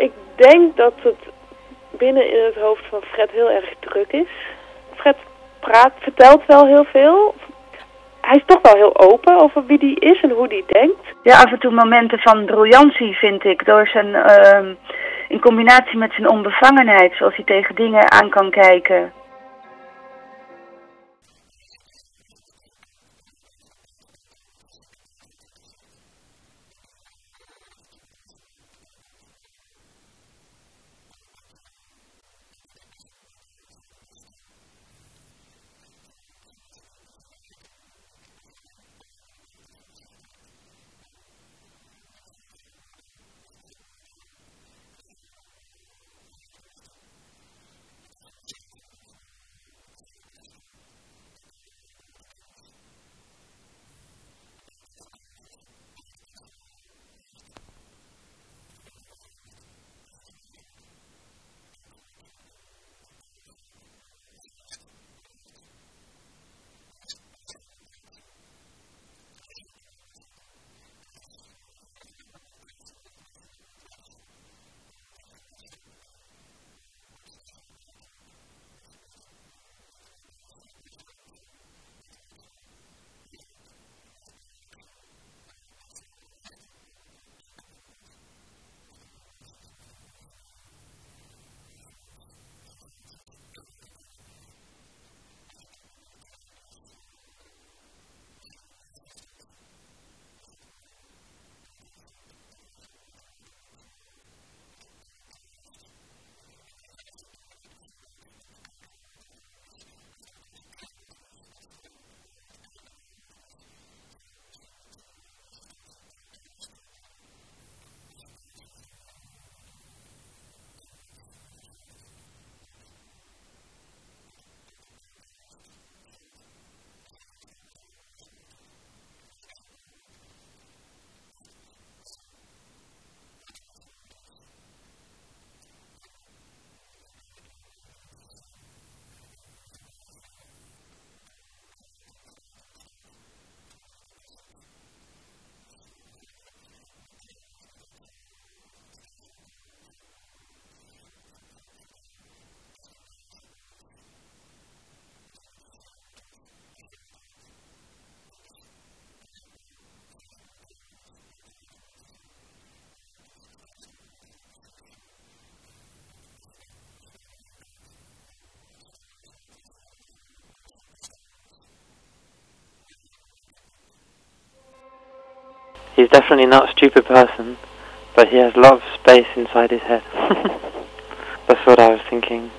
Ik denk dat het binnen in het hoofd van Fred heel erg druk is. Fred praat, vertelt wel heel veel. Hij is toch wel heel open over wie die is en hoe die denkt. Ja, af en toe momenten van briljantie vind ik. Door zijn, ehm, in combinatie met zijn onbevangenheid, zoals hij tegen dingen aan kan kijken. He's definitely not a stupid person, but he has a lot of space inside his head. That's what I was thinking.